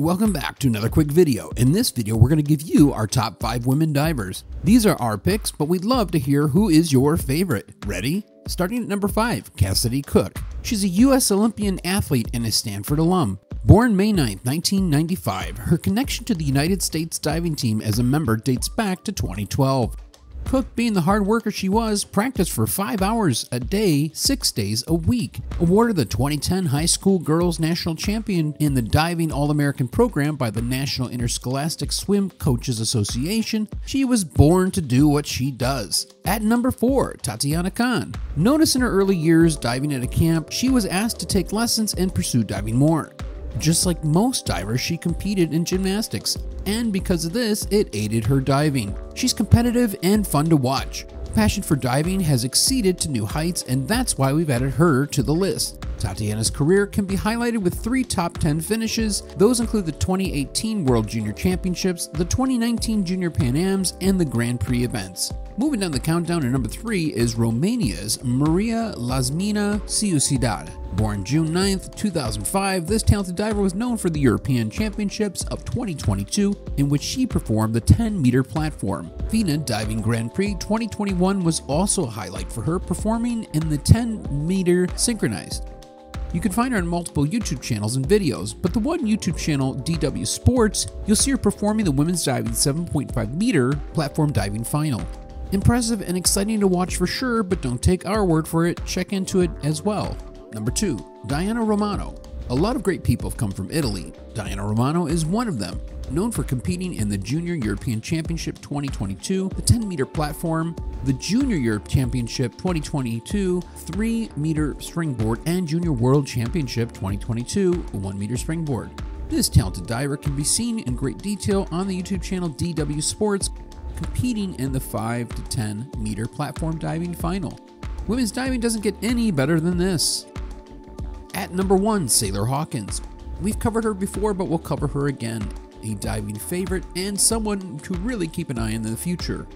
Welcome back to another quick video. In this video, we're going to give you our top 5 women divers. These are our picks, but we'd love to hear who is your favorite. Ready? Starting at number 5, Kassidy Cook. She's a U.S. Olympian athlete and a Stanford alum. Born May 9, 1995, her connection to the United States diving team as a member dates back to 2012. Cook, being the hard worker she was, practiced for five hours a day, six days a week. Awarded the 2010 High School Girls National Champion in the Diving All American program by the National Interscholastic Swim Coaches Association, she was born to do what she does. At number 4, Tatiana Conn. Notice in her early years diving at a camp, she was asked to take lessons and pursue diving more. Just like most divers, she competed in gymnastics, and because of this, it aided her diving. She's competitive and fun to watch. Passion for diving has exceeded to new heights, and that's why we've added her to the list. Tatiana's career can be highlighted with three top 10 finishes. Those include the 2018 World Junior Championships, the 2019 Junior Pan Ams, and the Grand Prix events. Moving down the countdown at number 3 is Romania's Maria Iasmina Ciuciudau. Born June 9, 2005, this talented diver was known for the European Championships of 2022, in which she performed the 10 meter platform. FINA Diving Grand Prix 2021 was also a highlight for her, performing in the 10 meter synchronized. You can find her on multiple YouTube channels and videos, but the one YouTube channel, DW Sports, you'll see her performing the women's diving 7.5 meter platform diving final. Impressive and exciting to watch for sure, but don't take our word for it, check into it as well. Number 2. Diana Romano. A lot of great people have come from Italy. Diana Romano is one of them. Known for competing in the Junior European Championship 2022, the 10 meter platform, the Junior Europe Championship 2022, 3 meter springboard, and Junior World Championship 2022, 1 meter springboard. This talented diver can be seen in great detail on the YouTube channel DW Sports, competing in the 5 to 10 meter platform diving final. Women's diving doesn't get any better than this. At number 1, Saylor Hawkins. We've covered her before, but we'll cover her again. A diving favorite and someone to really keep an eye on in the future.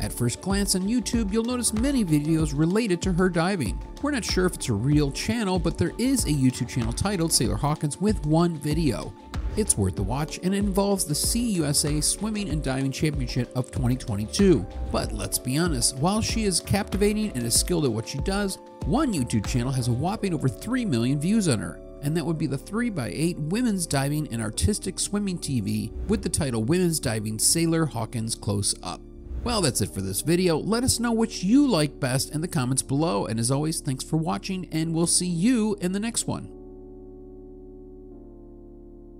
At first glance on YouTube, you'll notice many videos related to her diving. We're not sure if it's a real channel, but there is a YouTube channel titled Saylor Hawkins with one video. It's worth the watch and involves the CUSA Swimming and Diving Championship of 2022. But let's be honest, while she is captivating and is skilled at what she does, one YouTube channel has a whopping over 3 million views on her, and that would be the 3x8 Women's Diving and Artistic Swimming TV with the title Women's Diving Saylor Hawkins Close Up. Well, that's it for this video. Let us know which you like best in the comments below, and as always, thanks for watching, and we'll see you in the next one.